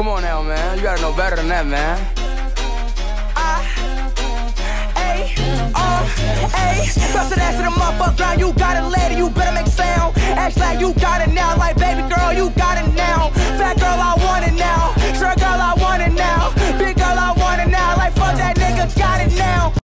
Come on now, man. You gotta know better than that, man.